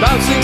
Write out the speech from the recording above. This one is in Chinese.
抱歉